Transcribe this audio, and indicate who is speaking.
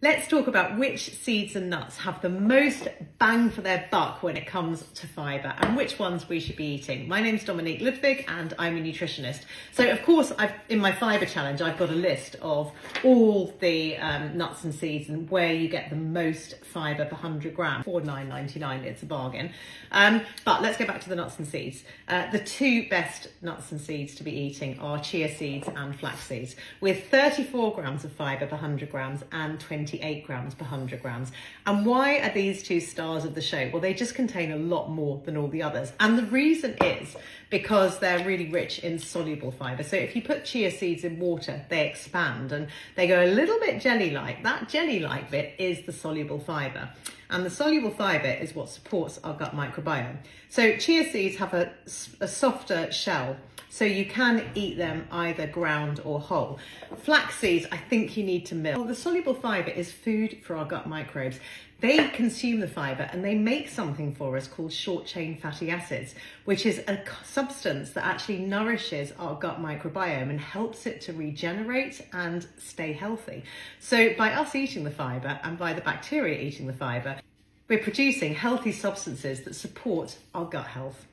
Speaker 1: Let's talk about which seeds and nuts have the most bang for their buck when it comes to fibre and which ones we should be eating. My name is Dominique Ludwig and I'm a nutritionist. So of course, I've, in my fibre challenge, I've got a list of all the um, nuts and seeds and where you get the most fibre per 100 grams. For 9.99, it's a bargain. Um, but let's go back to the nuts and seeds. Uh, the two best nuts and seeds to be eating are chia seeds and flax seeds with 34 grams of fibre per 100 grams and 20 28 grams per 100 grams. And why are these two stars of the show? Well, they just contain a lot more than all the others. And the reason is because they're really rich in soluble fibre. So if you put chia seeds in water, they expand and they go a little bit jelly-like. That jelly-like bit is the soluble fibre. And the soluble fibre is what supports our gut microbiome. So chia seeds have a, a softer shell so you can eat them either ground or whole. Flax seeds, I think you need to mill. Well, the soluble fibre is food for our gut microbes. They consume the fibre and they make something for us called short chain fatty acids, which is a substance that actually nourishes our gut microbiome and helps it to regenerate and stay healthy. So by us eating the fibre and by the bacteria eating the fibre, we're producing healthy substances that support our gut health.